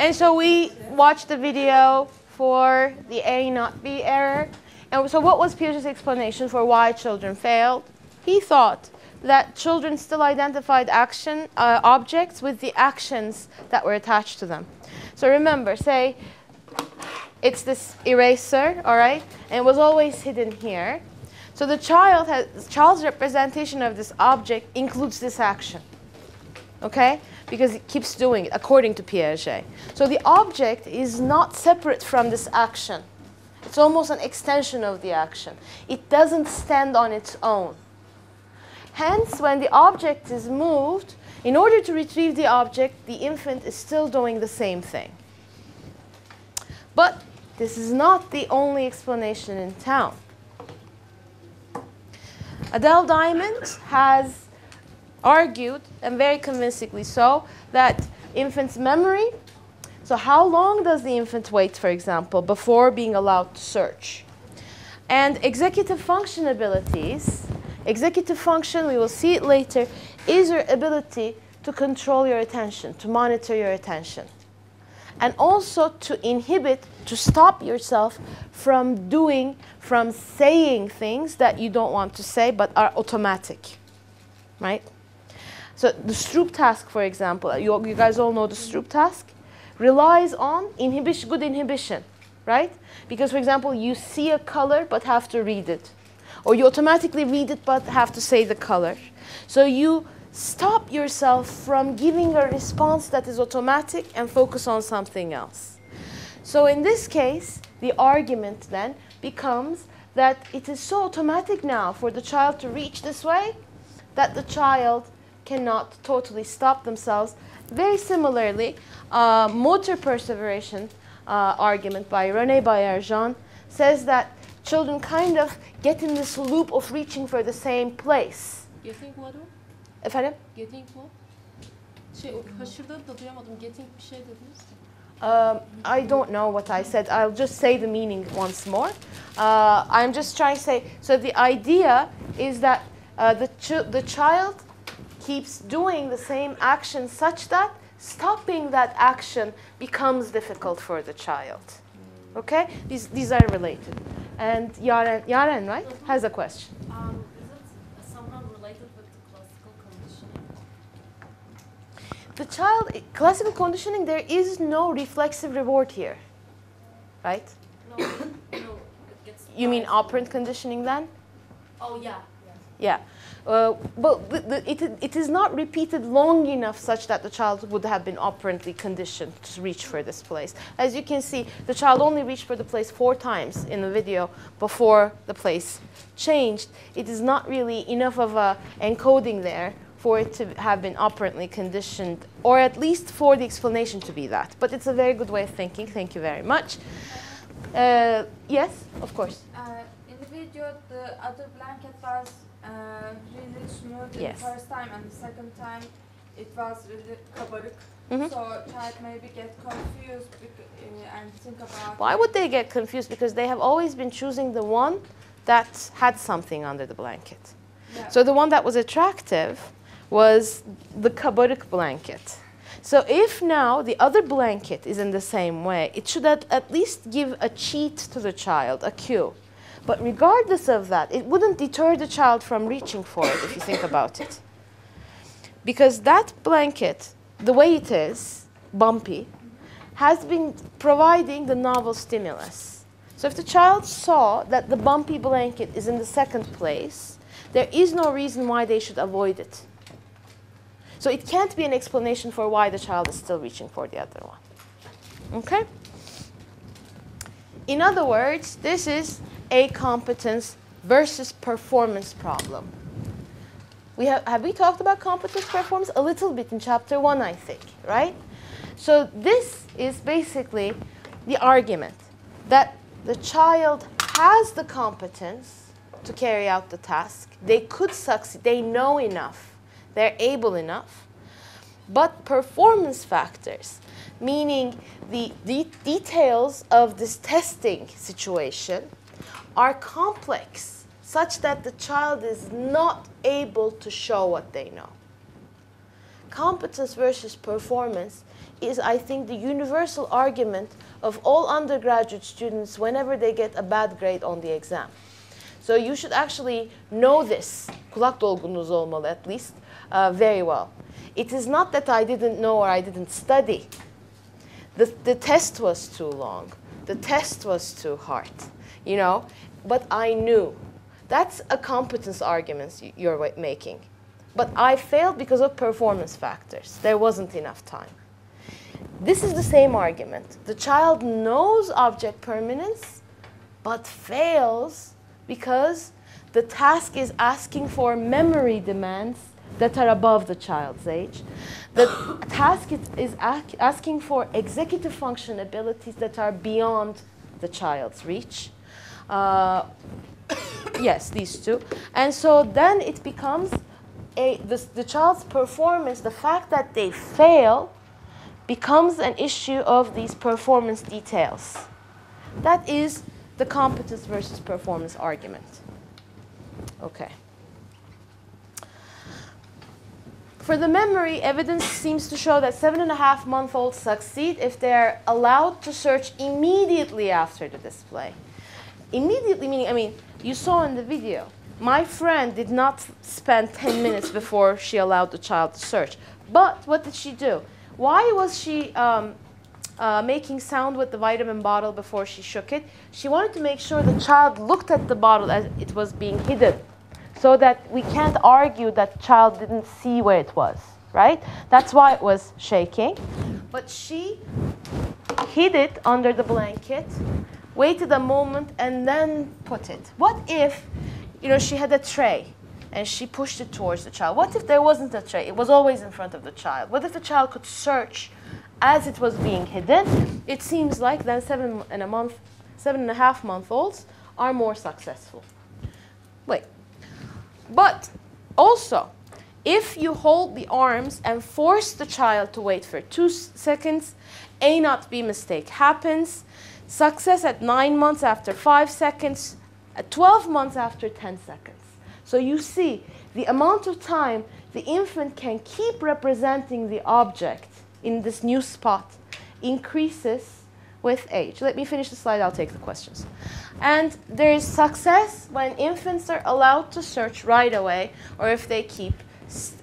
And so we watched the video for the A not B error. And so what was Piaget's explanation for why children failed? He thought that children still identified action uh, objects with the actions that were attached to them. So remember, say it's this eraser, all right, and it was always hidden here. So the child has child's representation of this object includes this action. Okay? Because it keeps doing it according to Piaget. So the object is not separate from this action. It's almost an extension of the action. It doesn't stand on its own. Hence, when the object is moved, in order to retrieve the object, the infant is still doing the same thing. But this is not the only explanation in town. Adele Diamond has argued, and very convincingly so, that infant's memory, so how long does the infant wait, for example, before being allowed to search? And executive function abilities, executive function, we will see it later, is your ability to control your attention, to monitor your attention. And also to inhibit, to stop yourself from doing, from saying things that you don't want to say but are automatic, right? So the Stroop task, for example, you, you guys all know the Stroop task, relies on inhibition, good inhibition, right? Because, for example, you see a color but have to read it. Or you automatically read it but have to say the color. So you stop yourself from giving a response that is automatic and focus on something else. So in this case, the argument then becomes that it is so automatic now for the child to reach this way that the child cannot totally stop themselves. Very similarly, uh, motor perseveration uh, argument by Renée Baillargeon says that children kind of get in this loop of reaching for the same place. Getting what? Efendim? Getting what? Şey haşırdadı da duyamadım. Getting bir şey dediniz. Um, I don't know what I said. I'll just say the meaning once more. Uh, I'm just trying to say, so the idea is that uh, the, ch- the child keeps doing the same action such that stopping that action becomes difficult for the child. Okay? These, these are related. And Yaren, Yaren, right, has a question. Um, is it somehow related with the classical conditioning? The child, classical conditioning, there is no reflexive reward here, right? No, no, it gets. You mean operant conditioning then? Oh yeah. Yeah. Uh, but it, it is not repeated long enough such that the child would have been operantly conditioned to reach for this place. As you can see, the child only reached for the place four times in the video before the place changed. It is not really enough of a encoding there for it to have been operantly conditioned, or at least for the explanation to be that. But it's a very good way of thinking. Thank you very much. Uh, yes, of course. Uh, in the video, the other blanket was uh, really smooth Yes. the first time, and the second time it was really kabarık. Mhm. So child maybe get confused uh, and think about. Why would they get confused? Because they have always been choosing the one that had something under the blanket. Yeah. So the one that was attractive was the kabarık blanket. So if now the other blanket is in the same way, it should at, at least give a cheat to the child, a cue. But regardless of that, it wouldn't deter the child from reaching for it if you think about it. Because that blanket, the way it is, bumpy, has been providing the novel stimulus. So if the child saw that the bumpy blanket is in the second place, there is no reason why they should avoid it. So it can't be an explanation for why the child is still reaching for the other one. Okay? In other words, this is a competence versus performance problem. We have, have we talked about competence performance a little bit in chapter one, I think, right? So this is basically the argument that the child has the competence to carry out the task. They could succeed. They know enough. They're able enough. But performance factors, meaning the, the details of this testing situation, are complex such that the child is not able to show what they know. competence versus performance is, I think, the universal argument of all undergraduate students whenever they get a bad grade on the exam. So you should actually know this, kulak dolgunuz olmalı at least, uh, very well. It is not that I didn't know or I didn't study. The, the test was too long. The test was too hard, you know, but I knew. That's a competence argument you're making. But I failed because of performance factors. There wasn't enough time. This is the same argument. The child knows object permanence, but fails because the task is asking for memory demands that are above the child's age. The task is, asking for executive function abilities that are beyond the child's reach. Uh, yes, these two. And so then it becomes a, the, the child's performance, the fact that they fail, becomes an issue of these performance details. That is the competence versus performance argument. Okay. For the memory, evidence seems to show that seven and a half month olds succeed if they're allowed to search immediately after the display. Immediately meaning, I mean, you saw in the video, my friend did not spend 10 minutes before she allowed the child to search. But what did she do? Why was she um, uh, making sound with the vitamin bottle before she shook it? She wanted to make sure the child looked at the bottle as it was being hidden so that we can't argue that child didn't see where it was, right? That's why it was shaking. But she hid it under the blanket, waited a moment, and then put it. What if, you know, she had a tray and she pushed it towards the child? What if there wasn't a tray? It was always in front of the child. What if the child could search as it was being hidden? It seems like then seven and a month, seven and a half month olds are more successful. Wait. But also, if you hold the arms and force the child to wait for two seconds, A not B mistake happens. Success at nine months after five seconds, at 12 months after 10 seconds. So you see, the amount of time the infant can keep representing the object in this new spot increases with age. Let me finish the slide, I'll take the questions. And there is success when infants are allowed to search right away or if they keep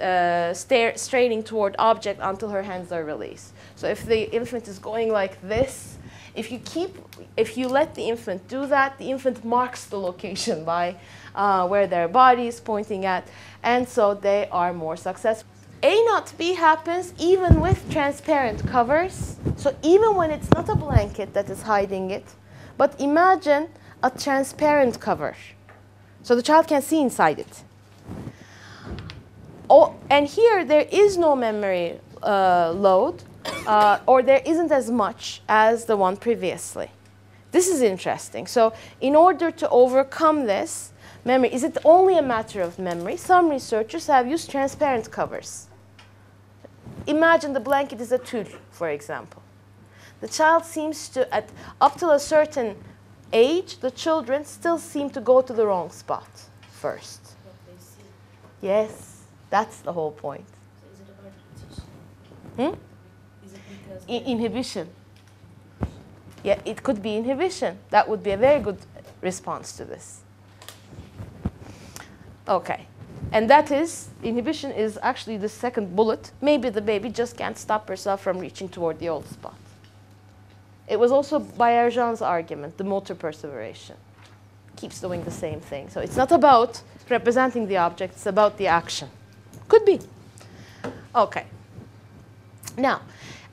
uh, stare, straining toward object until her hands are released. So if the infant is going like this, if you keep, if you let the infant do that, the infant marks the location by uh, where their body is pointing at, and so they are more successful. A not B happens even with transparent covers. So even when it's not a blanket that is hiding it, but imagine a transparent cover. So the child can see inside it. Oh, and here there is no memory uh, load, uh, or there isn't as much as the one previously. This is interesting. So, in order to overcome this, memory is it only a matter of memory? Some researchers have used transparent covers. Imagine the blanket is a tulle, for example. The child seems to, at up till a certain age, the children still seem to go to the wrong spot first. What they see. Yes, that's the whole point. So is it about repetition? Hmm? Is it because I- they- inhibition. Yeah, it could be inhibition. That would be a very good response to this. Okay. And that is, inhibition is actually the second bullet. Maybe the baby just can't stop herself from reaching toward the old spot. It was also Baillargeon's argument, the motor perseveration. Keeps doing the same thing. So it's not about representing the object, it's about the action. Could be. Okay. Now,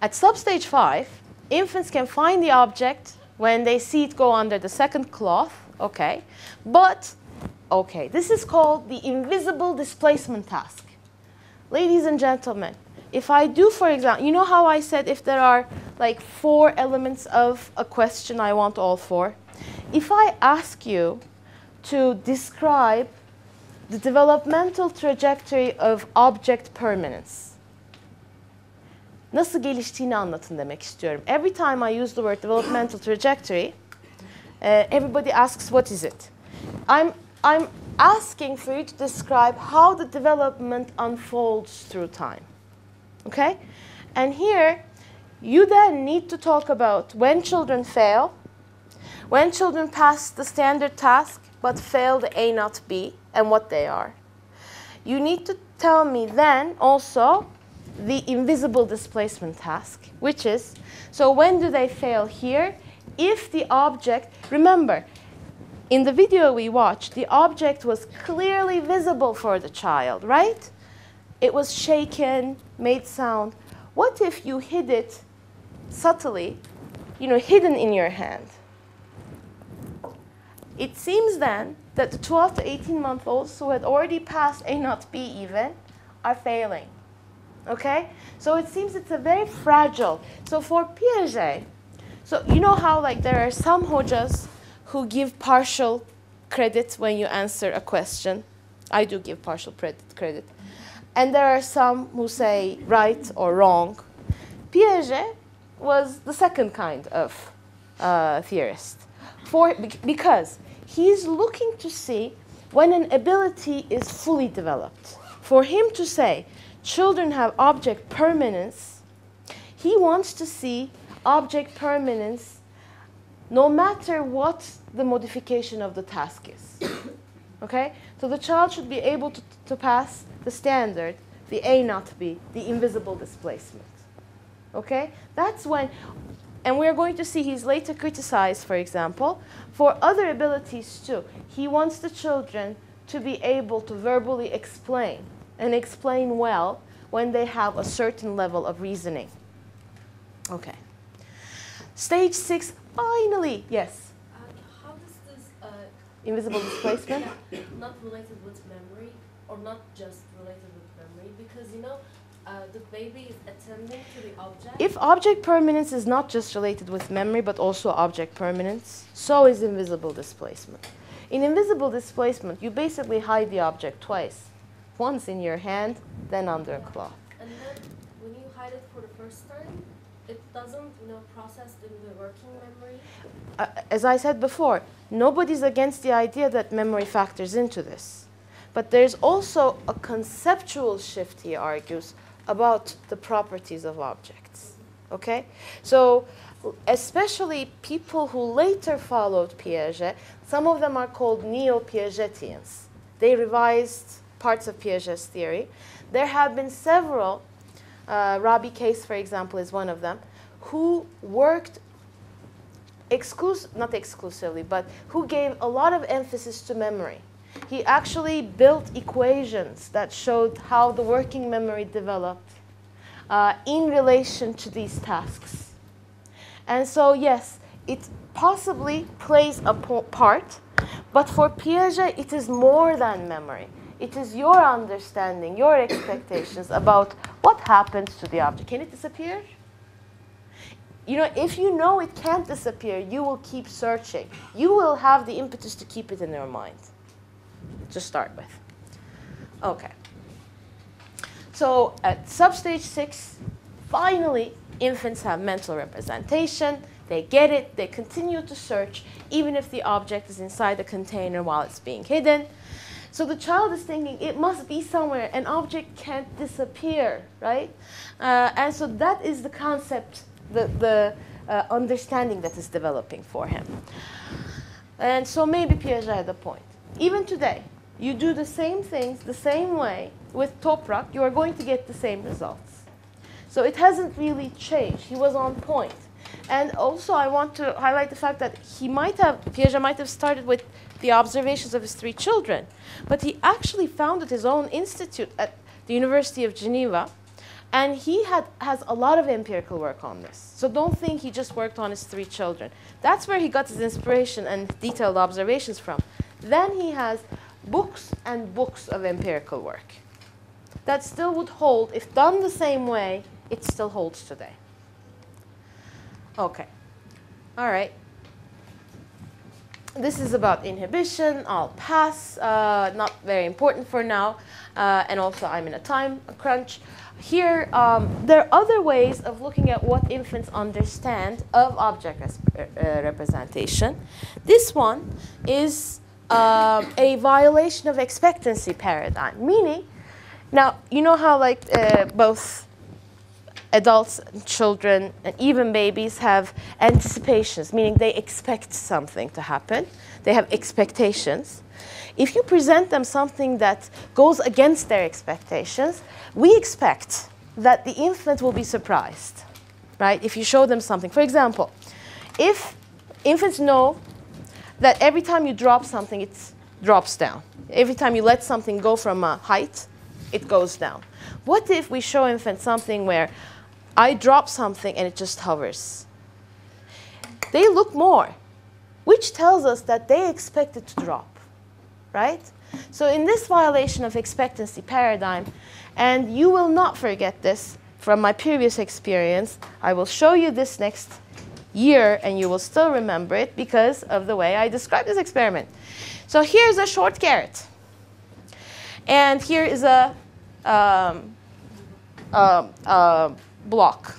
at substage five, infants can find the object when they see it go under the second cloth, okay? But, okay, this is called the invisible displacement task. Ladies and gentlemen, if I do, for example, you know how I said if there are like four elements of a question, I want all four? If I ask you to describe the developmental trajectory of object permanence, nasıl geliştiğini anlatın demek istiyorum. Every time I use the word developmental trajectory, uh, everybody asks what is it? I'm, I'm asking for you to describe how the development unfolds through time. Okay? And here, you then need to talk about when children fail, when children pass the standard task but fail the A not B, and what they are. You need to tell me then also the invisible displacement task, which is so when do they fail here? If the object, remember, in the video we watched, the object was clearly visible for the child, right? It was shaken, made sound. What if you hid it subtly, you know, hidden in your hand? It seems then that the 12 to 18 month olds who had already passed A not B even are failing. Okay? So it seems it's a very fragile. So for Piaget, so you know how like there are some hojas who give partial credit when you answer a question. I do give partial credit. And there are some who say right or wrong. Piaget was the second kind of uh, theorist. For, because he's looking to see when an ability is fully developed. For him to say children have object permanence, he wants to see object permanence no matter what the modification of the task is. okay? So the child should be able to, to pass the standard, the A not B, the invisible displacement. Okay? That's when, and we're going to see he's later criticized, for example, for other abilities too. He wants the children to be able to verbally explain and explain well when they have a certain level of reasoning. Okay. Stage six, finally, yes. Uh, how does this uh, invisible displacement not related with memory or not just related with memory? Because you know, uh, the baby is attending to the object. If object permanence is not just related with memory but also object permanence, so is invisible displacement. In invisible displacement, you basically hide the object twice. Once in your hand, then under a cloth. And then when you hide it for the first time, it doesn't, you know, process in the working memory. Uh, as I said before, nobody's against the idea that memory factors into this. But there's also a conceptual shift, he argues, about the properties of objects. Okay? So, especially people who later followed Piaget, some of them are called neo Piagetians. They revised parts of Piaget's theory. There have been several, uh, Robbie Case, for example, is one of them, who worked not exclusively, but who gave a lot of emphasis to memory. He actually built equations that showed how the working memory developed uh, in relation to these tasks. And so, yes, it possibly plays a part, but for Piaget, it is more than memory. It is your understanding, your expectations about what happens to the object. Can it disappear? You know, if you know it can't disappear, you will keep searching. You will have the impetus to keep it in your mind to start with. Okay. So at substage six, finally, infants have mental representation. They get it, they continue to search, even if the object is inside the container while it's being hidden. So the child is thinking it must be somewhere. An object can't disappear, right? Uh, and so that is the concept, the, the uh, understanding that is developing for him. And so maybe Piaget had a point. Even today, you do the same things the same way with Toprak, you are going to get the same results. So it hasn't really changed. He was on point. And also, I want to highlight the fact that he might have, Piaget might have started with the observations of his three children, but he actually founded his own institute at the University of Geneva, and he had, has a lot of empirical work on this. So don't think he just worked on his three children. That's where he got his inspiration and detailed observations from. Then he has books and books of empirical work that still would hold, if done the same way, it still holds today. Okay. All right. This is about inhibition. I'll pass. Uh, not very important for now. Uh, and also, I'm in a time crunch. Here, um, there are other ways of looking at what infants understand of object uh, representation. This one is um, a violation of expectancy paradigm, meaning, now you know how like uh, both adults, children, and even babies have anticipations, meaning they expect something to happen. They have expectations. If you present them something that goes against their expectations, we expect that the infant will be surprised, right? If you show them something. For example, if infants know that every time you drop something, it drops down. Every time you let something go from a height, it goes down. What if we show infants something where I drop something and it just hovers? They look more, which tells us that they expect it to drop, right? So in this violation of expectancy paradigm, and you will not forget this from my previous experience, I will show you this next year and you will still remember it because of the way I described this experiment. So here's a short carrot. And here is a, um, uh, uh, block.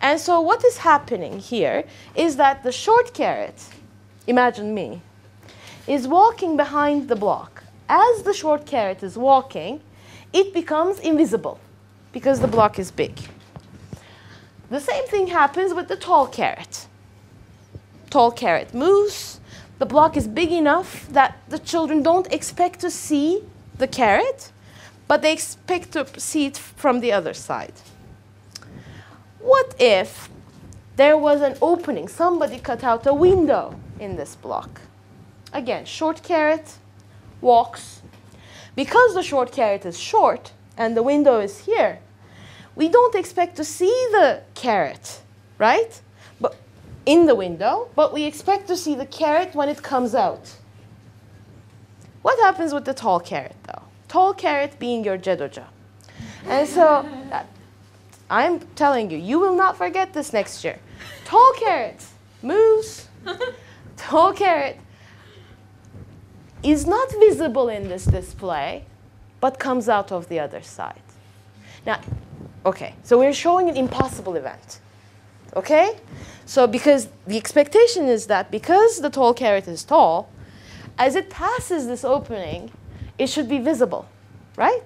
And so what is happening here is that the short carrot, imagine me, is walking behind the block. As the short carrot is walking, it becomes invisible because the block is big. The same thing happens with the tall carrot. Tall carrot moves, the block is big enough that the children don't expect to see the carrot, but they expect to see it from the other side. What if there was an opening, somebody cut out a window in this block? Again, short carrot walks. Because the short carrot is short and the window is here, we don't expect to see the carrot, right? But in the window, but we expect to see the carrot when it comes out. What happens with the tall carrot though? Tall carrot being your jedoja. And so I'm telling you, you will not forget this next year. Tall carrot moose, tall carrot is not visible in this display, but comes out of the other side. Now, okay, so we're showing an impossible event. Okay? So because the expectation is that because the tall carrot is tall, as it passes this opening, it should be visible, right?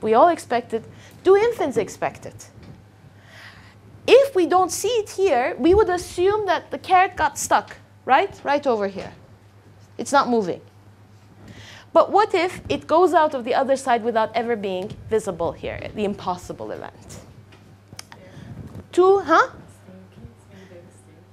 We all expect it. Do infants expect it? If we don't see it here, we would assume that the carrot got stuck, right? Right over here. It's not moving. But what if it goes out of the other side without ever being visible here, the impossible event? Two, huh?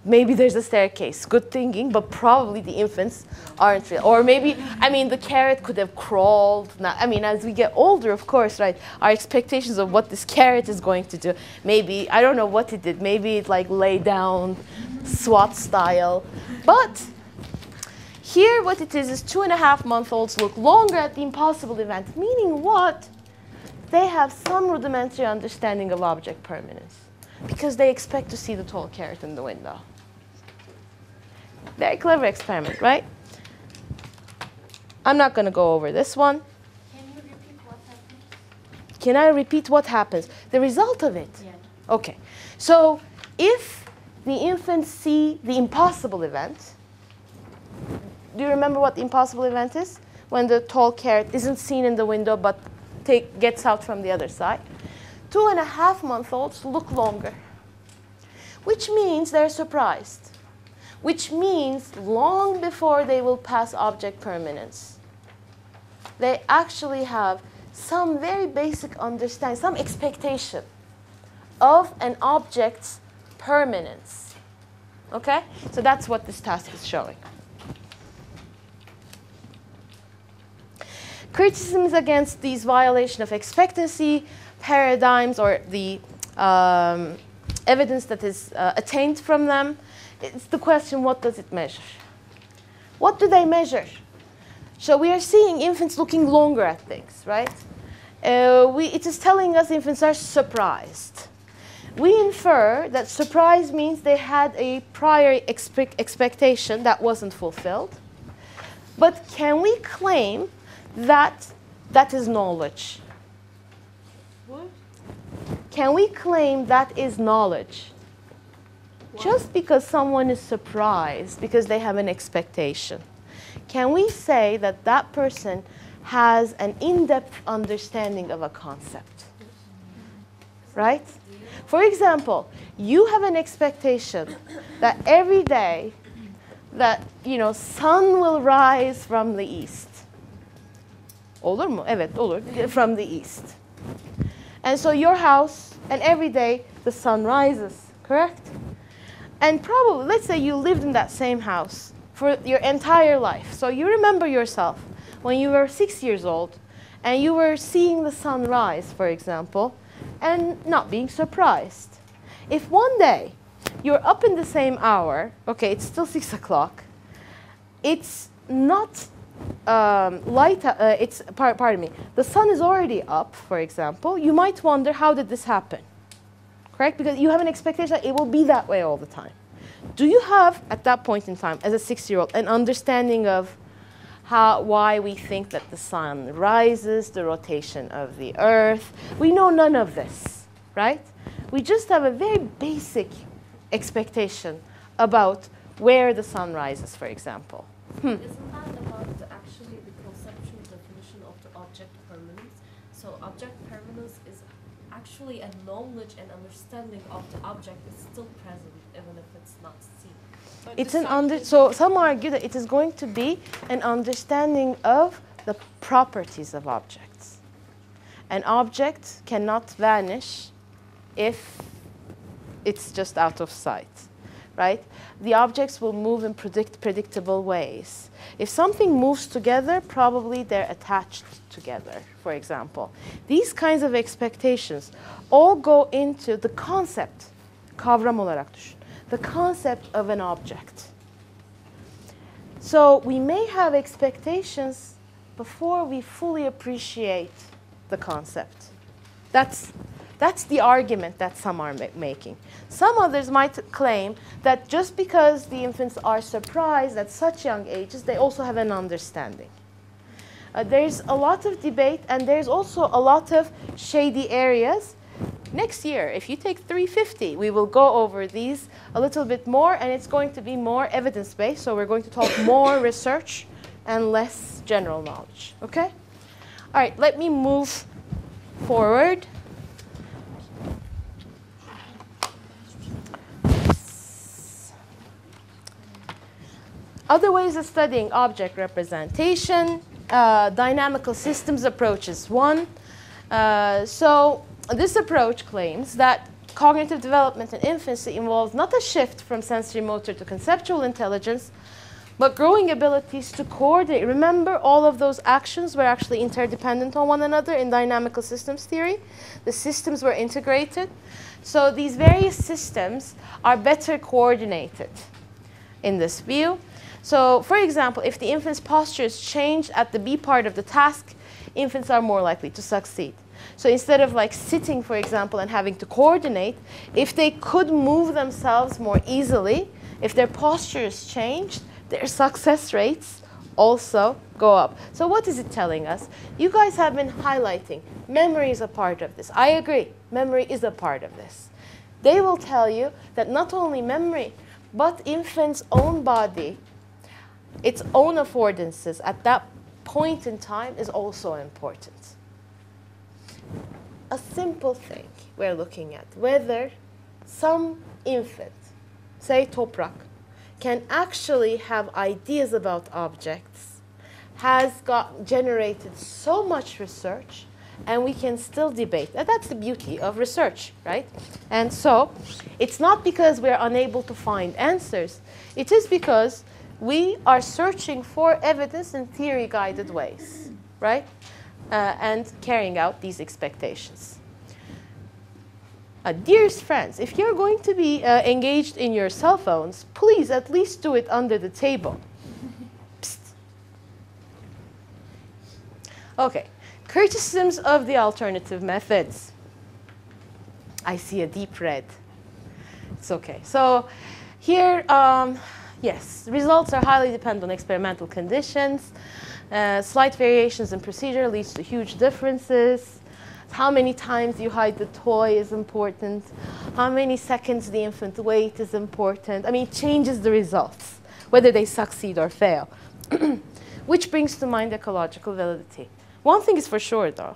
Maybe there's a staircase. Good thinking, but probably the infants aren't real. Or maybe, I mean, the carrot could have crawled. Now, I mean, as we get older, of course, right, our expectations of what this carrot is going to do. Maybe, I don't know what it did. Maybe it like lay down, SWAT style. But here, what it is is two and a half month olds look longer at the impossible event, meaning what? They have some rudimentary understanding of object permanence because they expect to see the tall carrot in the window. Very clever experiment, right? I'm not going to go over this one. Can you repeat what happened? Can I repeat what happens? The result of it. Yeah. Okay. So if the infants see the impossible event, do you remember what the impossible event is? When the tall carrot isn't seen in the window but take, gets out from the other side. Two and a half month olds look longer, which means they're surprised, which means long before they will pass object permanence, they actually have some very basic understanding, some expectation of an object's permanence. Okay? So that's what this task is showing. Criticisms against these violation of expectancy paradigms or the um, evidence that is uh, attained from them, it's the question, what does it measure? What do they measure? So we are seeing infants looking longer at things, right? Uh, we, it is telling us infants are surprised. We infer that surprise means they had a prior expe expectation that wasn't fulfilled. But can we claim that that is knowledge? What? Can we claim that is knowledge? Just because someone is surprised because they have an expectation. Can we say that that person has an in-depth understanding of a concept? Right? For example, you have an expectation that every day that you know sun will rise from the east. Olur mu? Evet, olur. From the east. And so your house and every day the sun rises, correct? And probably let's say you lived in that same house for your entire life. So you remember yourself when you were 6 years old and you were seeing the sun rise, for example, and not being surprised. If one day you're up in the same hour, okay, it's still six o'clock, it's not um, light, uh, it's, par- pardon me, the sun is already up, for example, you might wonder how did this happen? Correct? Because you have an expectation that it will be that way all the time. Do you have, at that point in time, as a six year old, an understanding of how, why we think that the sun rises, the rotation of the earth? We know none of this, right? We just have a very basic expectation about where the sun rises, for example. Hmm. Isn't that about the, actually the conceptual definition of the object permanence? So object permanence is actually a knowledge and understanding of the object is still present even if it's not seen. But It's an under, so some argue that it is going to be an understanding of the properties of objects. An object cannot vanish if it's just out of sight, right? The objects will move in predict, predictable ways. If something moves together, probably they're attached together, for example. These kinds of expectations all go into the concept, kavram olarak düşün, the concept of an object. So we may have expectations before we fully appreciate the concept. That's, that's the argument that some are ma- making. Some others might claim that just because the infants are surprised at such young ages, they also have an understanding. Uh, there's a lot of debate, and there's also a lot of shady areas. Next year, if you take 350, we will go over these a little bit more, and it's going to be more evidence based. So we're going to talk more research and less general knowledge. Okay? All right, let me move forward. Other ways of studying object representation, uh, dynamical systems approach is one. Uh, so this approach claims that cognitive development in infancy involves not a shift from sensory motor to conceptual intelligence, but growing abilities to coordinate. Remember, all of those actions were actually interdependent on one another in dynamical systems theory. The systems were integrated. So these various systems are better coordinated in this view. So, for example, if the infant's posture is changed at the B part of the task, infants are more likely to succeed. So instead of like sitting, for example, and having to coordinate, if they could move themselves more easily, if their posture is changed, their success rates also go up. So what is it telling us? You guys have been highlighting memory is a part of this. I agree. Memory is a part of this. They will tell you that not only memory, but infant's own body, its own affordances at that point in time is also important. A simple thing we're looking at whether some infant, say Toprak, can actually have ideas about objects has got generated so much research and we can still debate. And that's the beauty of research, right? And so it's not because we're unable to find answers, it is because we are searching for evidence in theory guided ways, right? Uh, and carrying out these expectations. Uh, dearest friends, if you're going to be uh, engaged in your cell phones, please at least do it under the table. Psst. Okay, criticisms of the alternative methods. I see a deep red. It's okay. So here, um, yes, results are highly dependent on experimental conditions. Uh, slight variations in procedure leads to huge differences. How many times you hide the toy is important. How many seconds the infant wait is important. I mean, it changes the results, whether they succeed or fail. Which brings to mind ecological validity. One thing is for sure, though.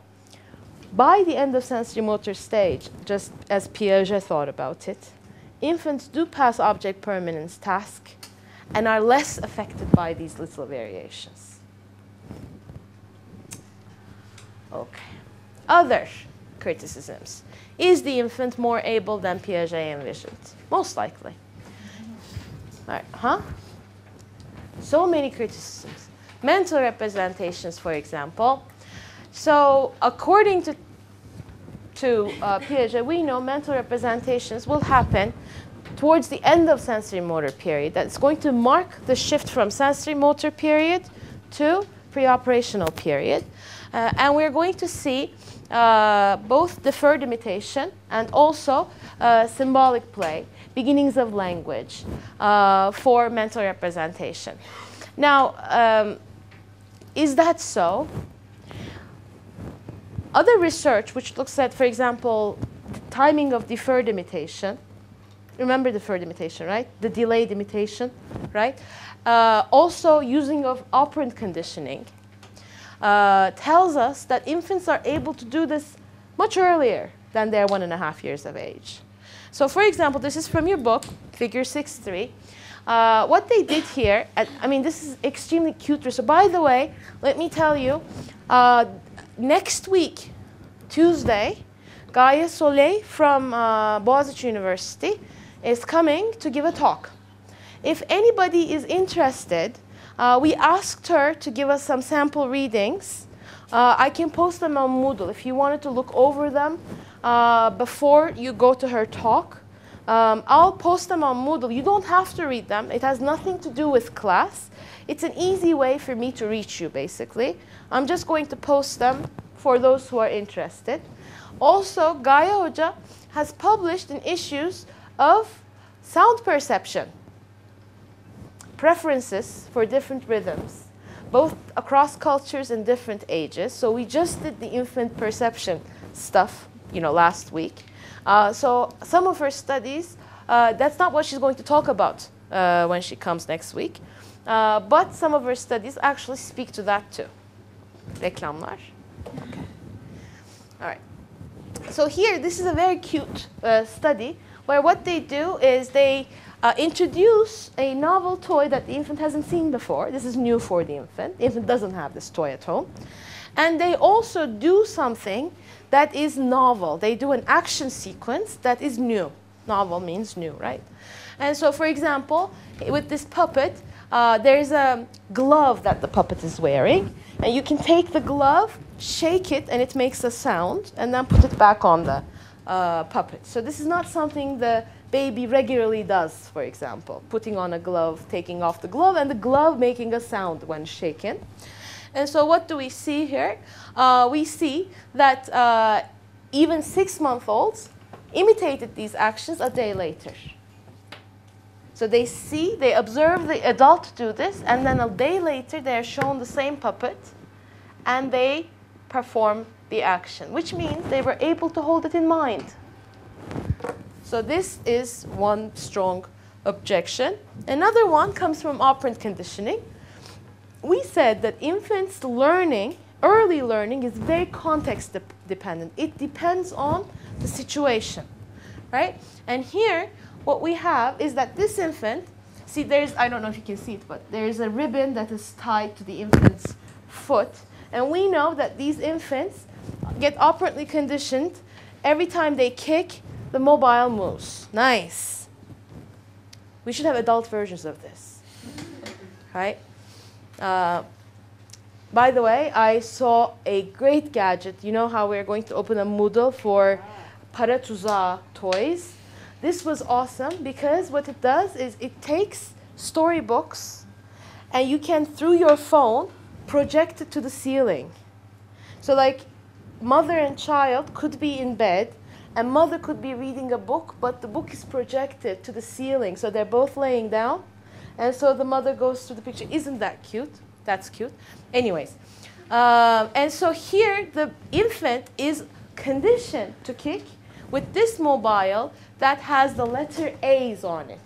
by the end of sensory motor stage, just as Piaget thought about it, infants do pass object permanence task and are less affected by these little variations. Okay. Other criticisms. Is the infant more able than Piaget envisioned? Most likely. All right, huh? So many criticisms. Mental representations, for example. So, according to, to uh, Piaget, we know mental representations will happen towards the end of sensory motor period. That's going to mark the shift from sensory motor period to preoperational period. Uh, and we're going to see uh, both deferred imitation and also uh, symbolic play, beginnings of language uh, for mental representation. Now, um, is that so? Other research, which looks at, for example, the timing of deferred imitation, remember deferred imitation, right? The delayed imitation, right? Uh, also, using of operant conditioning uh, tells us that infants are able to do this much earlier than they're one and a half years of age. So, for example, this is from your book, Figure 6.3. Uh, what they did here, at, I mean, this is extremely cute. So, by the way, let me tell you, uh, next week, Tuesday, Gaia Soleil from uh, University is coming to give a talk. If anybody is interested, uh, we asked her to give us some sample readings. Uh, I can post them on Moodle if you wanted to look over them uh, before you go to her talk. Um, I'll post them on Moodle. You don't have to read them. It has nothing to do with class. It's an easy way for me to reach you, basically. I'm just going to post them for those who are interested. Also, Gaia Hoca has published in issues of sound perception, preferences for different rhythms, both across cultures and different ages. So we just did the infant perception stuff, you know, last week. Uh, so some of her studies, uh, that's not what she's going to talk about uh, when she comes next week. Uh, but some of her studies actually speak to that too. Reklamlar. Okay. All right. So here, this is a very cute uh, study where what they do is they uh, introduce a novel toy that the infant hasn't seen before. This is new for the infant. The infant doesn't have this toy at home. And they also do something that is novel. They do an action sequence that is new. Novel means new, right? And so, for example, with this puppet, uh, there's a glove that the puppet is wearing. And you can take the glove, shake it, and it makes a sound, and then put it back on the uh, puppet. So this is not something the baby regularly does, for example, putting on a glove, taking off the glove, and the glove making a sound when shaken. And so what do we see here? Uh, we see that uh, even six-month-olds imitated these actions a day later. So they see, they observe the adult do this, and then a day later they are shown the same puppet, and they perform the action, which means they were able to hold it in mind. So this is one strong objection. Another one comes from operant conditioning. We said that infants learning, early learning, is very context de dependent. It depends on the situation, right? And here, what we have is that this infant, see there's, I don't know if you can see it, but there's a ribbon that is tied to the infant's foot. And we know that these infants get operantly conditioned. Every time they kick, the mobile moves. Nice. We should have adult versions of this, right? Uh, by the way, I saw a great gadget. You know how we're going to open a Moodle for Paratuza toys? This was awesome because what it does is it takes storybooks and you can, through your phone, project it to the ceiling. So like mother and child could be in bed and mother could be reading a book, but the book is projected to the ceiling. So they're both laying down. And so the mother goes to the picture. Isn't that cute? That's cute. Anyways. Um, and so here the infant is conditioned to kick with this mobile that has the letter A's on it.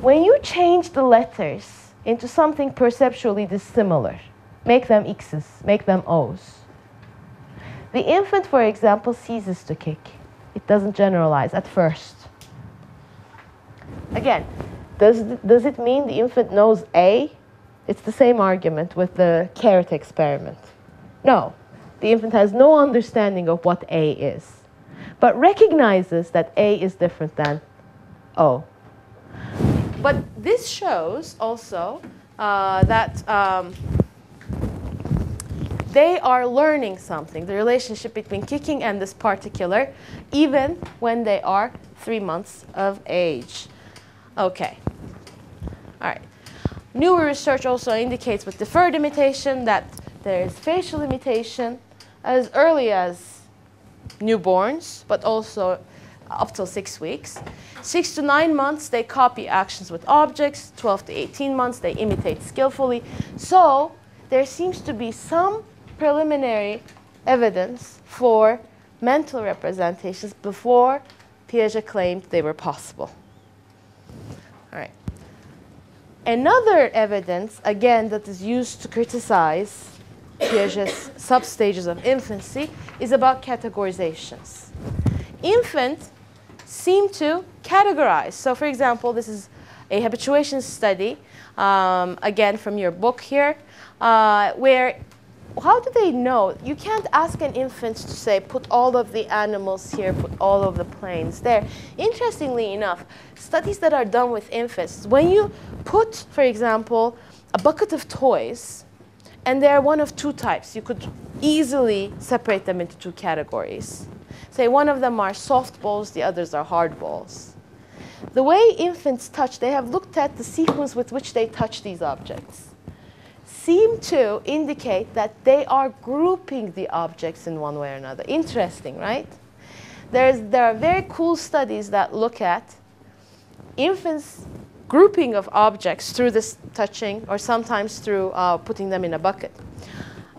When you change the letters into something perceptually dissimilar, make them X's, make them O's, The infant, for example, ceases to kick. It doesn't generalize at first. Again, does, does it mean the infant knows A? It's the same argument with the carrot experiment. No, the infant has no understanding of what A is, but recognizes that A is different than O. But this shows also uh, that um, they are learning something, the relationship between kicking and this particular, even when they are three months of age. Okay. All right. Newer research also indicates with deferred imitation that there is facial imitation as early as newborns, but also Uh, up till six weeks. Six to nine months, they copy actions with objects. 12 to 18 months, they imitate skillfully. So there seems to be some preliminary evidence for mental representations before Piaget claimed they were possible. All right. Another evidence, again, that is used to criticize Piaget's substages of infancy is about categorizations. Infants seem to categorize. So, for example, this is a habituation study, um, again from your book here, uh, where how do they know? You can't ask an infant to say, put all of the animals here, put all of the planes there. Interestingly enough, studies that are done with infants, when you put, for example, a bucket of toys, and they're one of two types, you could easily separate them into two categories. Say one of them are soft balls, the others are hard balls. The way infants touch, they have looked at the sequence with which they touch these objects seem to indicate that they are grouping the objects in one way or another. Interesting, right? There's, there are very cool studies that look at infants' grouping of objects through this touching or sometimes through uh, putting them in a bucket.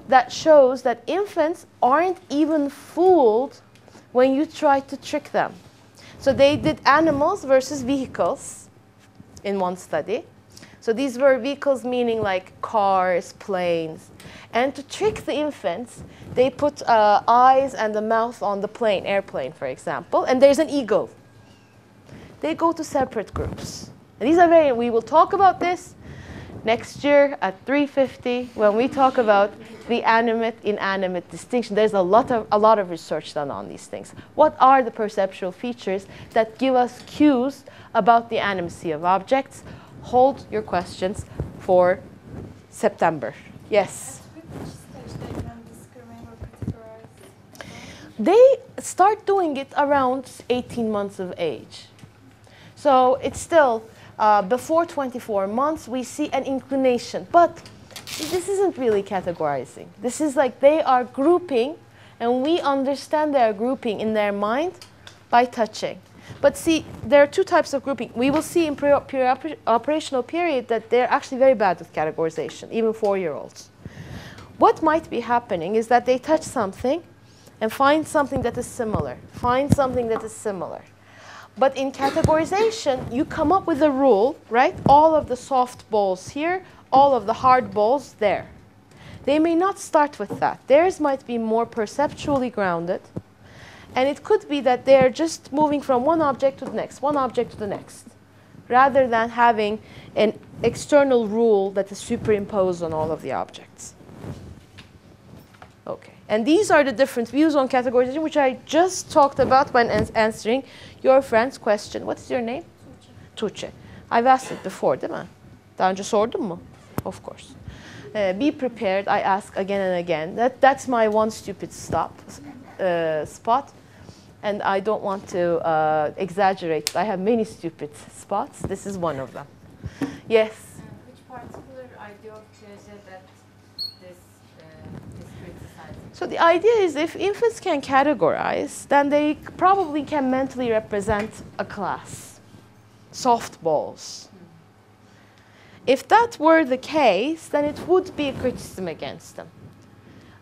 That shows that infants aren't even fooled when you try to trick them. So they did animals versus vehicles in one study. So these were vehicles meaning like cars, planes. And to trick the infants, they put uh, eyes and a mouth on the plane, airplane, for example, and there's an eagle. They go to separate groups. And these are very, we will talk about this next year at 3.50 when we talk about the animate, inanimate distinction. There's a lot, of, a lot of research done on these things. What are the perceptual features that give us cues about the animacy of objects? hold your questions for September. Yes? They start doing it around 18 months of age. So it's still uh, before 24 months, we see an inclination. But this isn't really categorizing. This is like they are grouping, and we understand they are grouping in their mind by touching. But see, there are two types of grouping. We will see in pre-operational period that they're actually very bad with categorization, even four-year-olds. What might be happening is that they touch something and find something that is similar, find something that is similar. But in categorization, you come up with a rule, right? All of the soft balls here, all of the hard balls there. They may not start with that. Theirs might be more perceptually grounded, and it could be that they're just moving from one object to the next, one object to the next, rather than having an external rule that is superimposed on all of the objects. Okay. And these are the different views on categorization, which I just talked about when answering your friend's question. What is your name? Tuğçe. I've asked it before, değil mi? Daha önce sordum mu? Of course. Uh, be prepared, I ask again and again. That, that's my one stupid stop, uh, spot and I don't want to uh, exaggerate. I have many stupid spots. This is one of them. Yes? Uh, which particular idea of Piaget that this, uh, So the idea is if infants can categorize, then they probably can mentally represent a class. Softballs. If that were the case, then it would be a criticism against them.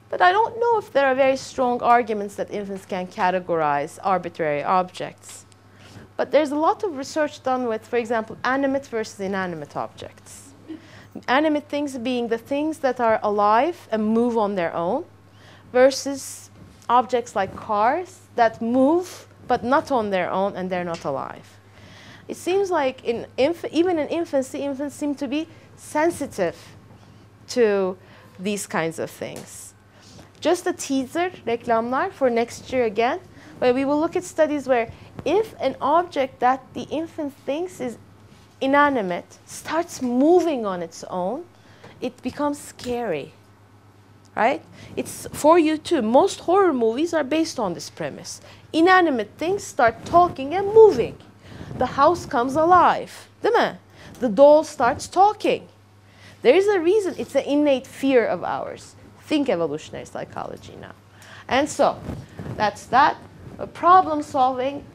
But I don't know if there are very strong arguments that infants can categorize arbitrary objects. But there's a lot of research done with, for example, animate versus inanimate objects. Animate things being the things that are alive and move on their own versus objects like cars that move but not on their own and they're not alive. It seems like in even in infancy, infants seem to be sensitive to these kinds of things. Just a teaser, reklamlar for next year again, where we will look at studies where if an object that the infant thinks is inanimate starts moving on its own, it becomes scary. Right? It's for you too. Most horror movies are based on this premise. Inanimate things start talking and moving. The house comes alive. Değil? The doll starts talking. There is a reason it's an innate fear of ours. Think evolutionary psychology now. And so, that's that. Problem solving.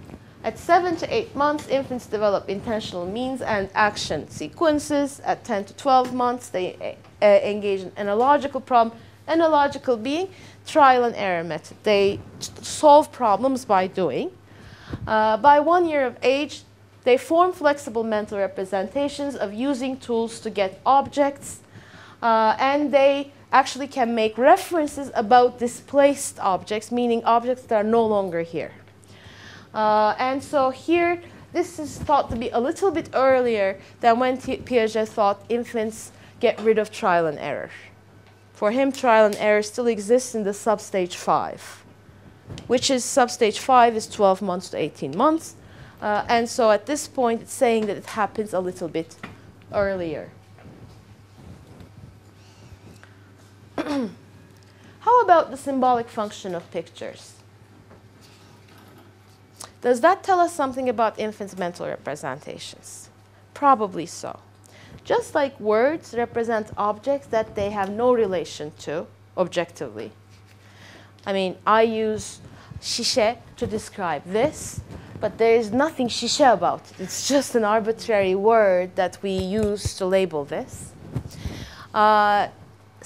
At seven to eight months, infants develop intentional means and action sequences. At 10 to 12 months, they uh, engage in analogical problem. Analogical being trial and error method. They solve problems by doing. Uh, by one year of age, they form flexible mental representations of using tools to get objects, uh, and they actually can make references about displaced objects, meaning objects that are no longer here. Uh, and so here, this is thought to be a little bit earlier than when Piaget thought infants get rid of trial and error. For him, trial and error still exists in the substage 5, which is substage 5 is 12 months to 18 months. Uh, and so at this point, it's saying that it happens a little bit earlier. How about the symbolic function of pictures? Does that tell us something about infants' mental representations? Probably so. Just like words represent objects that they have no relation to objectively. I mean, I use shishe to describe this, but there is nothing shishe about it. It's just an arbitrary word that we use to label this. Uh,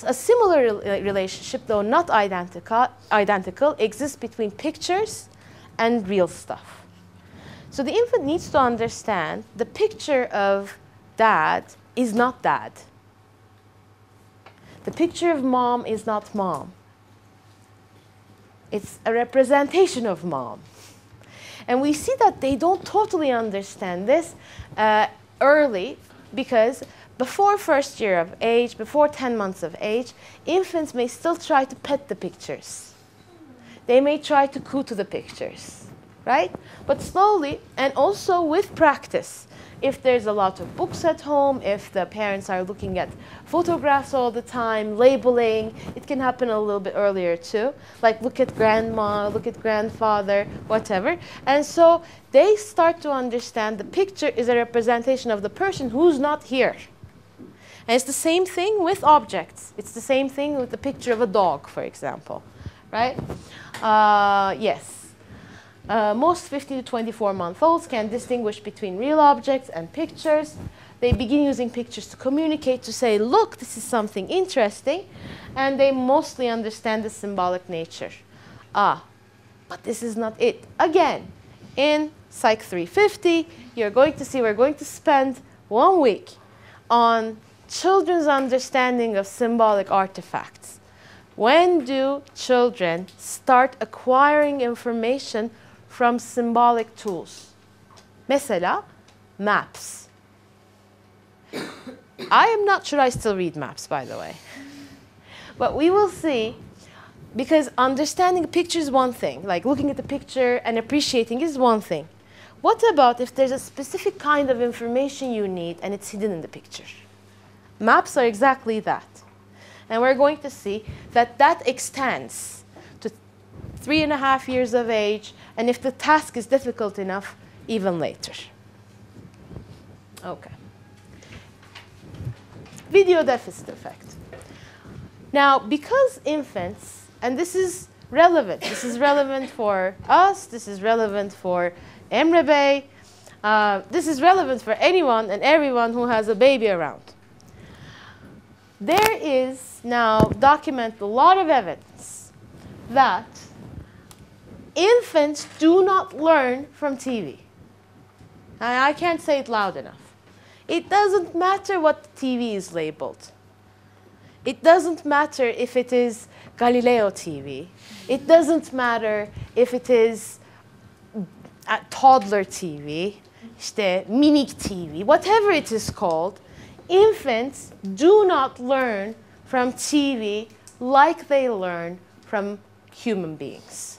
a similar re relationship, though not identical, identical, exists between pictures and real stuff. So the infant needs to understand the picture of dad is not dad. The picture of mom is not mom. It's a representation of mom. And we see that they don't totally understand this uh, early because before first year of age, before 10 months of age, infants may still try to pet the pictures. They may try to coo to the pictures, right? But slowly, and also with practice, if there's a lot of books at home, if the parents are looking at photographs all the time, labeling, it can happen a little bit earlier too. Like look at grandma, look at grandfather, whatever. And so they start to understand the picture is a representation of the person who's not here. And it's the same thing with objects. It's the same thing with the picture of a dog, for example, right? Uh, yes. Uh, most 15 to 24 month olds can distinguish between real objects and pictures. They begin using pictures to communicate, to say, look, this is something interesting. And they mostly understand the symbolic nature. Ah, but this is not it. Again, in Psych 350, you're going to see we're going to spend one week on children's understanding of symbolic artifacts. When do children start acquiring information from symbolic tools? Mesela maps. I am not sure I still read maps, by the way. But we will see, because understanding a picture is one thing, like looking at the picture and appreciating is one thing. What about if there's a specific kind of information you need and it's hidden in the picture? Maps are exactly that. And we're going to see that that extends to three and a half years of age, and if the task is difficult enough, even later. Okay. Video deficit effect. Now, because infants, and this is relevant, this is relevant for us, this is relevant for Emre Bey, uh, this is relevant for anyone and everyone who has a baby around. There is now documented a lot of evidence that infants do not learn from TV. I can't say it loud enough. It doesn't matter what the TV is labeled. It doesn't matter if it is Galileo TV. It doesn't matter if it is uh, toddler TV, işte minik TV, whatever it is called. Infants do not learn from TV like they learn from human beings.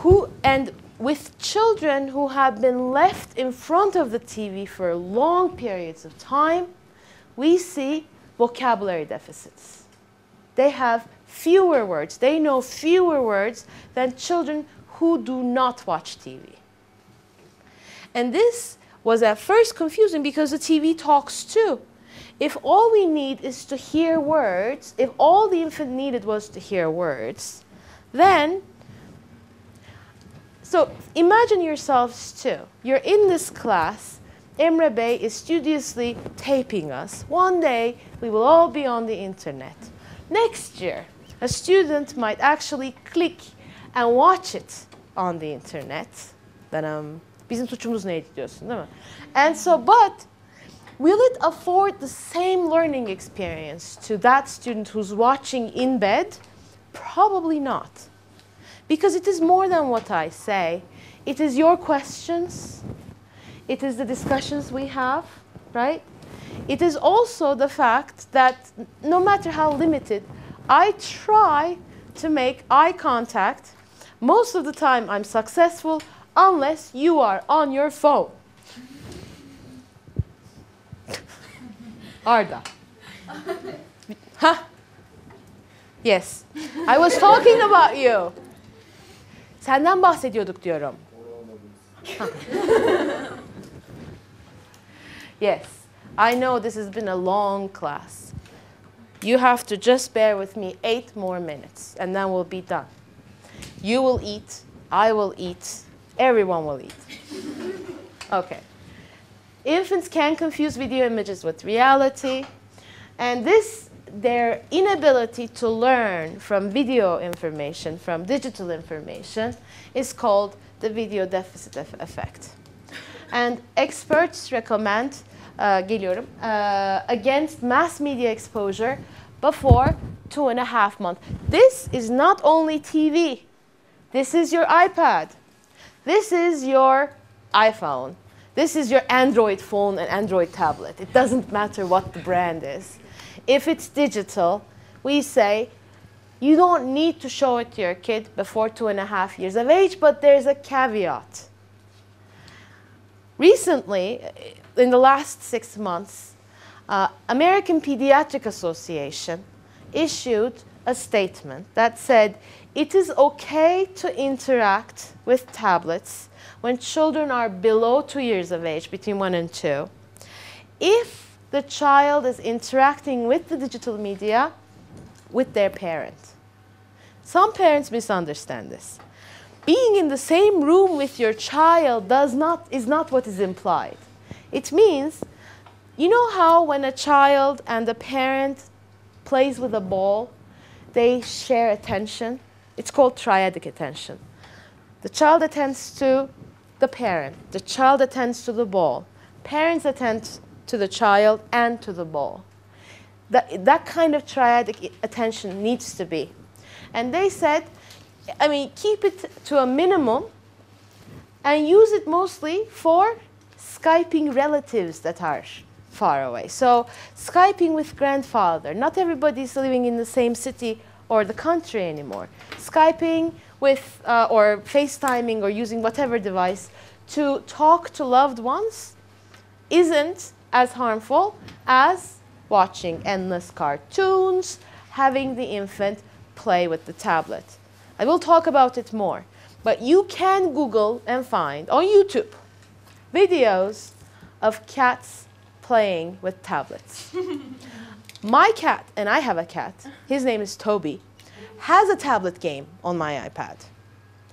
Who and with children who have been left in front of the TV for long periods of time, we see vocabulary deficits. They have fewer words. They know fewer words than children who do not watch TV. And this was at first confusing because the TV talks too. If all we need is to hear words, if all the infant needed was to hear words, then so imagine yourselves too. You're in this class. Emre Bey is studiously taping us. One day we will all be on the internet. Next year, a student might actually click and watch it on the internet. Um, bizim suçumuz neydi diyorsun değil mi? And so, but will it afford the same learning experience to that student who's watching in bed? Probably not. Because it is more than what I say. It is your questions. It is the discussions we have, right? It is also the fact that no matter how limited, I try to make eye contact. Most of the time, I'm successful unless you are on your phone. Arda. Huh? Yes. I was talking about you. Senden bahsediyorduk diyorum. yes. I know this has been a long class. You have to just bear with me eight more minutes and then we'll be done. You will eat, I will eat, everyone will eat. Okay. Infants can confuse video images with reality, and this, their inability to learn from video information, from digital information, is called the video deficit eff- effect. And experts recommend, uh, geliyorum, uh, against mass media exposure before two and a half months. This is not only TV. This is your iPad. This is your iPhone. This is your Android phone and Android tablet. It doesn't matter what the brand is. If it's digital, we say you don't need to show it to your kid before two and a half years of age, but there's a caveat. Recently, in the last six months, uh, American Pediatric Association issued a statement that said it is okay to interact with tablets when children are below two years of age, between one and two, if the child is interacting with the digital media with their parent. Some parents misunderstand this. Being in the same room with your child does not, is not what is implied. It means, you know how when a child and a parent plays with a ball, they share attention? It's called triadic attention. The child attends to the parent, the child attends to the ball, parents attend to the child and to the ball. That, that kind of triadic attention needs to be. And they said, I mean, keep it to a minimum and use it mostly for Skyping relatives that are far away. So, Skyping with grandfather. Not everybody's living in the same city or the country anymore. Skyping with, uh, or FaceTiming or using whatever device to talk to loved ones isn't as harmful as watching endless cartoons, having the infant play with the tablet. I will talk about it more, but you can Google and find on YouTube videos of cats playing with tablets. my cat, and I have a cat, his name is Toby, has a tablet game on my iPad.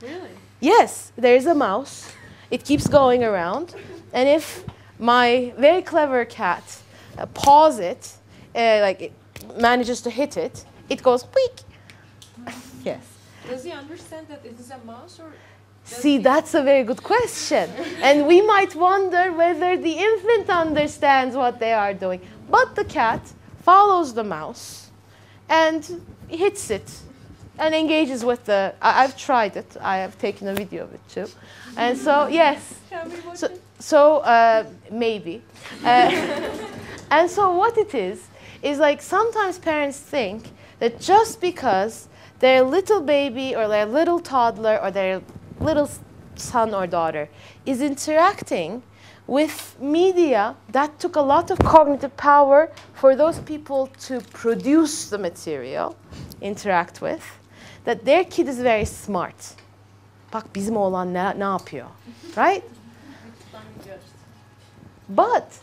Really? Yes, there's a mouse. It keeps going around. And if my very clever cat uh, paws it, uh, like it manages to hit it, it goes quick. yes. Does he understand that it is a mouse or? See, that's a very good question. and we might wonder whether the infant understands what they are doing. But the cat follows the mouse and hits it and engages with the. I, I've tried it. I have taken a video of it too, and so yes. Can we watch So, it? So uh, maybe. Uh, and so what it is is like sometimes parents think that just because their little baby or their little toddler or their little son or daughter is interacting with media that took a lot of cognitive power for those people to produce the material, interact with, that their kid is very smart. Bak bizim oğlan ne, ne yapıyor? Right? But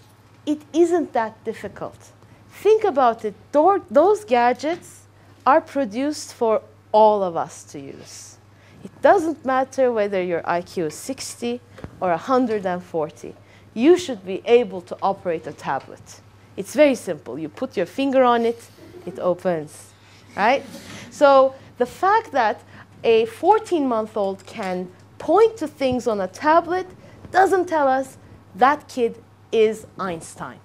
it isn't that difficult. Think about it. Those gadgets are produced for all of us to use. It doesn't matter whether your IQ is 60 or 140. You should be able to operate a tablet. It's very simple. You put your finger on it, it opens, right? So the fact that a 14 month old can point to things on a tablet doesn't tell us that kid is Einstein.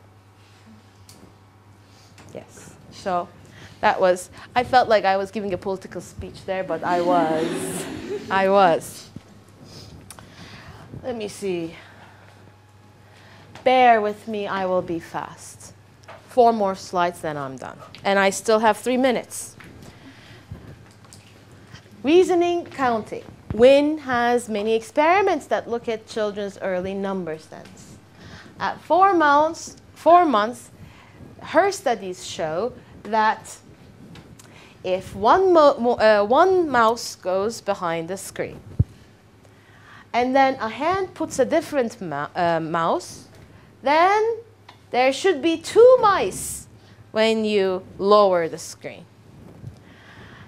Yes. So that was, I felt like I was giving a political speech there, but I was. I was. Let me see. Bear with me, I will be fast. Four more slides, then I'm done. And I still have three minutes. Reasoning counting. Wynn has many experiments that look at children's early number sense. At four months, four months, her studies show that if one, uh, one mouse goes behind the screen, and then a hand puts a different uh, mouse, then there should be two mice when you lower the screen.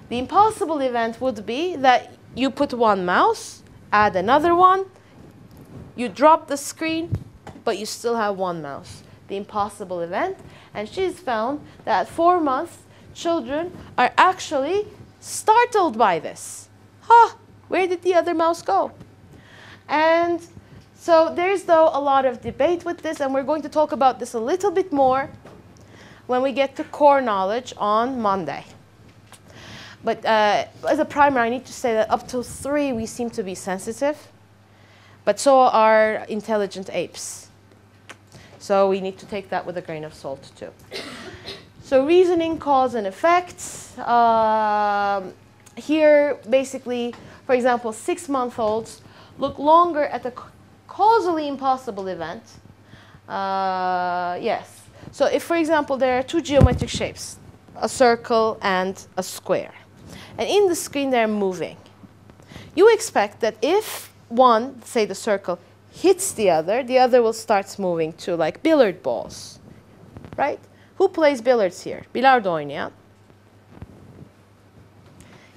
The impossible event would be that you put one mouse, add another one, you drop the screen, but you still have one mouse. The impossible event. And she's found that at four months, children are actually startled by this. Huh, where did the other mouse go? And so there's, though, a lot of debate with this, and we're going to talk about this a little bit more when we get to core knowledge on Monday. But uh, as a primer, I need to say that up to three, we seem to be sensitive, but so are intelligent apes. So we need to take that with a grain of salt, too. So reasoning, cause, and effect. Um, here, basically, for example, six-month-olds look longer at a ca- causally impossible event. Uh, yes. So if, for example, there are two geometric shapes, a circle and a square, and in the screen they're moving, you expect that if one, say the circle, hits the other, the other will start moving too, like billiard balls, right? Who plays billiards here? Bilardo oynayan.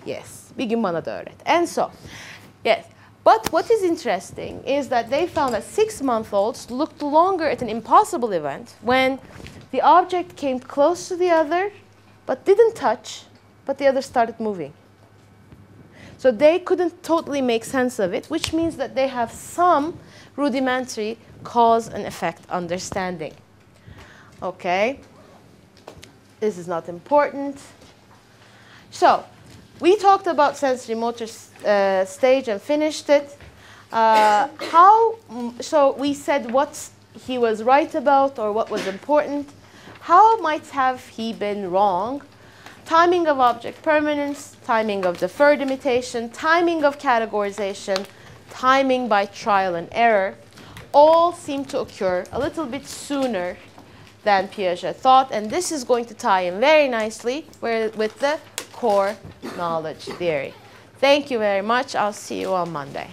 Yes, bir gün bana da öğret. And so, yes. But what is interesting is that they found that six-month-olds looked longer at an impossible event when the object came close to the other, but didn't touch, but the other started moving. So they couldn't totally make sense of it, which means that they have some rudimentary cause and effect understanding. Okay? This is not important. So, we talked about sensory motor uh, stage and finished it. Uh, how, mm, so we said what he was right about or what was important. How might have he been wrong? Timing of object permanence, timing of deferred imitation, timing of categorization, timing by trial and error, all seem to occur a little bit sooner than Piaget thought, and this is going to tie in very nicely with the core knowledge theory. Thank you very much. I'll see you on Monday.